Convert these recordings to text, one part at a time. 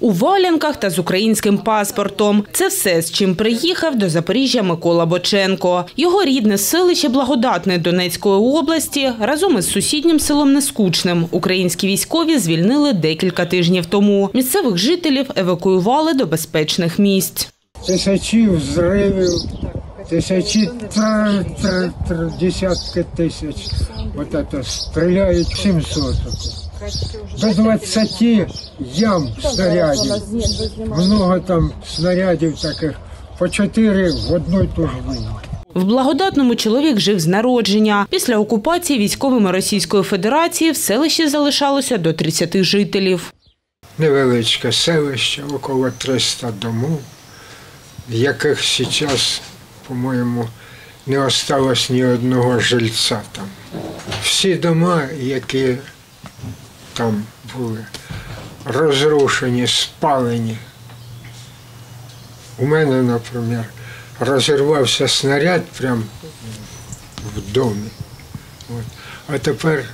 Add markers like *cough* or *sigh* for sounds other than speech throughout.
У валянках та з українським паспортом. Це все, з чим приїхав до Запоріжжя Микола Боченко. Його рідне селище Благодатне Донецької області разом із сусіднім селом Нескучним українські військові звільнили декілька тижнів тому. Місцевих жителів евакуювали до безпечних місць. Тисячі взривів, тисячі тр, десятки тисяч. От это стріляють 700. До 20 ям снарядів. Много там снарядів таких. По 4 в одну й ту ж війну. В благодатному чоловік жив з народження. Після окупації військовими Російської Федерації в селищі залишалося до 30 жителів. Невеличке селище, около 300 домов, в яких зараз, по-моєму, не осталось ні одного жильця там. Всі дома, які там були, розрушені, спалені. У мене, наприклад, розірвався снаряд прямо в домі. От. А тепер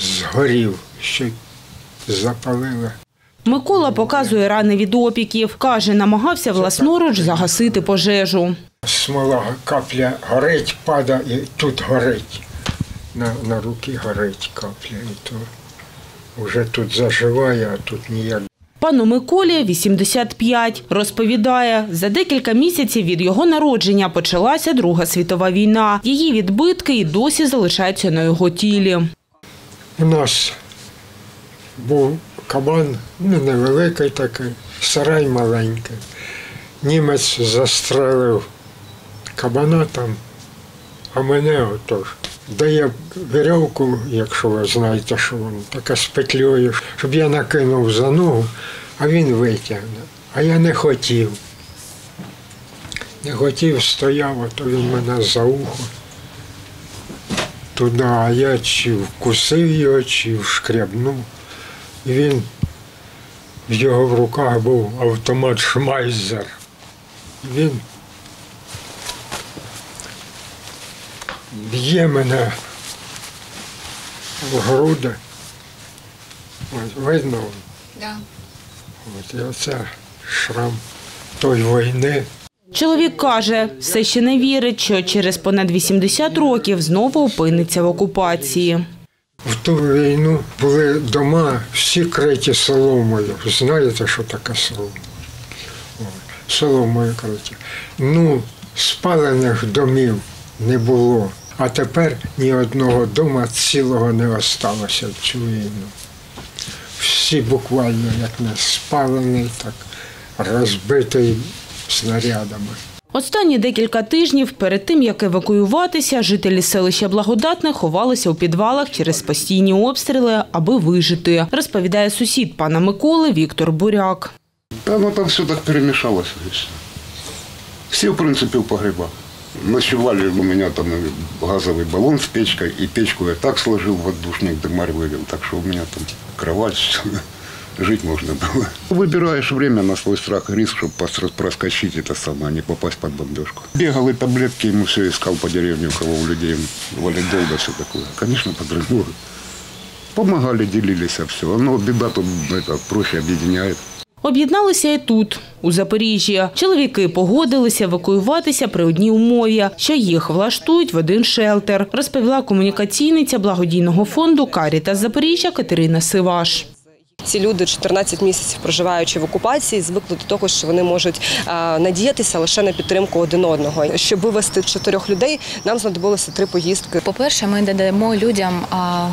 згорів, ще запалило. Микола показує рани від опіків. Каже, намагався власноруч загасити пожежу. Смола капля горить, падає, і тут горить. На, на руки горить капля. І то вже тут заживає, а тут ніяк. Пану Миколі 85. Розповідає, за декілька місяців від його народження почалася Друга світова війна. Її відбитки і досі залишаються на його тілі. У нас був кабан, ну невеликий такий, сарай маленький. Німець застрелив кабана там, а мене отож. Дає вірьовку, якщо ви знаєте, що воно таке з петлею, щоб я накинув за ногу, а він витягне. А я не хотів. Не хотів, стояв, а то він мене за ухо. Туди, а я чи вкусив його, чи вшкрябнув. І він в його в руках був автомат Шмайзер. Він б'є мене в груди. Ось, видно? Да. От, і оце шрам той війни. Чоловік каже, все ще не вірить, що через понад 80 років знову опиниться в окупації. В ту війну були дома всі криті соломою. Знаєте, що таке солома? Соломою криті. Ну, спалених домів не було. А тепер ні одного дома цілого не осталося в цю війну. Всі буквально як не спалений, так розбитий снарядами. Останні декілька тижнів перед тим, як евакуюватися, жителі селища Благодатне ховалися у підвалах через постійні обстріли, аби вижити, розповідає сусід пана Миколи Віктор Буряк. Да, ну там все так всё. Все, в принципе, в погребах. Ночевали у меня там газовый баллон с печкой, и печку я так сложил в отдушник, дымарь вывел, так что у меня там кровать, *laughs* жить можно было. Выбираешь время на свой страх и риск, чтобы проскочить это самое, а не попасть под бомбежку. Бегал и таблетки, ему все искал по деревне, у кого у людей валидол, да все такое. Конечно, под рыбу. Помогали, делились, а все. Но беда тут это, проще объединяет. Об'єдналися і тут, у Запоріжжі. Чоловіки погодилися евакуюватися при одній умові, що їх влаштують в один шелтер, розповіла комунікаційниця благодійного фонду «Карітас Запоріжжя Катерина Сиваш. Ці люди 14 місяців проживаючи в окупації, звикли до того, що вони можуть надіятися лише на підтримку один одного. Щоб вивезти чотирьох людей, нам знадобилося три поїздки. По-перше, ми надаємо людям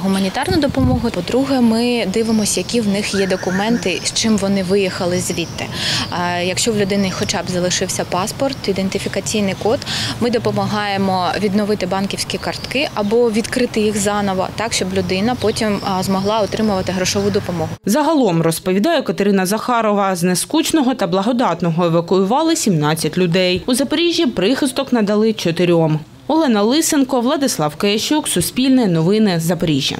гуманітарну допомогу. По-друге, ми дивимося, які в них є документи, з чим вони виїхали звідти. Якщо в людини хоча б залишився паспорт, ідентифікаційний код, ми допомагаємо відновити банківські картки або відкрити їх заново, так щоб людина потім змогла отримувати грошову допомогу. Загалом, розповідає Катерина Захарова, з Нескучного та Благодатного евакуювали 17 людей. У Запоріжжі прихисток надали чотирьом. Олена Лисенко, Владислав Киящук, Суспільне, Новини, Запоріжжя.